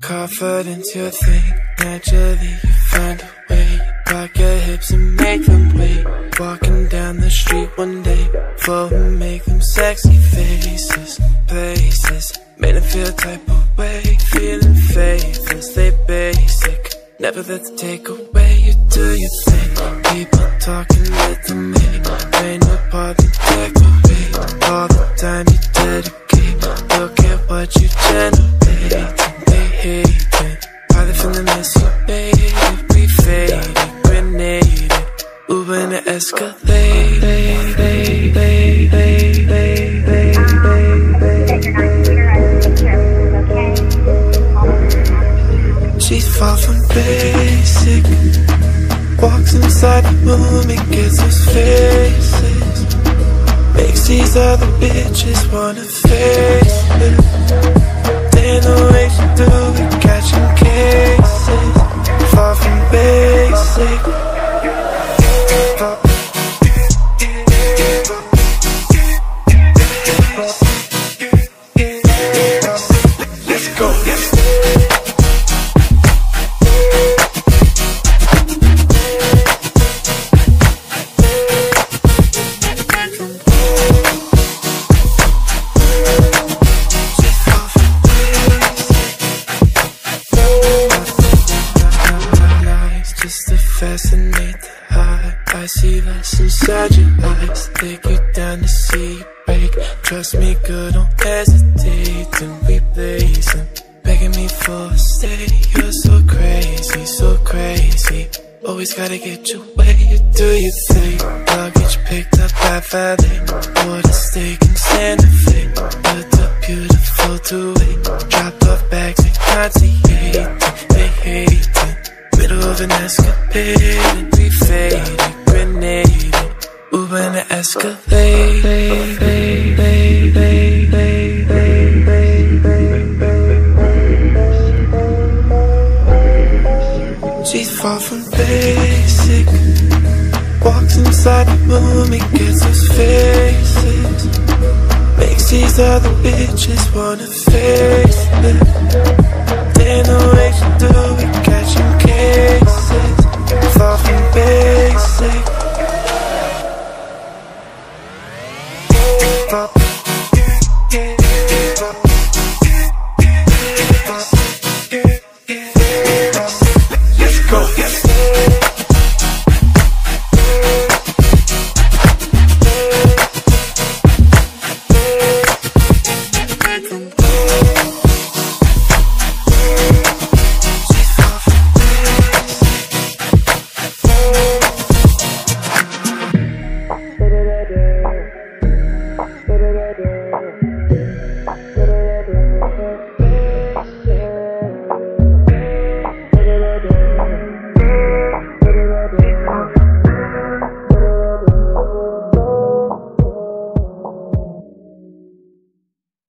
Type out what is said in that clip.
Confidence your thing, naturally you find a way. Rock your hips and make them wait. Walking down the street one day, flow and make them sexy faces, places. Made them feel type of way, feeling faithless, they basic. Never let the take away, you do your thing. People talking, let them hate. Ain't nobody take away. All the far from basic. Walks inside the room and gets those faces. Makes these other bitches wanna face it. Just to fascinate the eye. I see less inside your eyes. Take you down to see you break. Trust me, girl, don't hesitate. And we blazing, begging me for a stay. You're so crazy, so crazy. Always gotta get your way, you do your thing. Luggage picked up by valet. Order steak and Santa Fe. But the beautiful to it. Dropped off bags concierge. An escapade we faded, grenaded. Uber in the Escalade. She's far from basic. Walks inside the room and gets those faces. Makes these other bitches wanna face. stay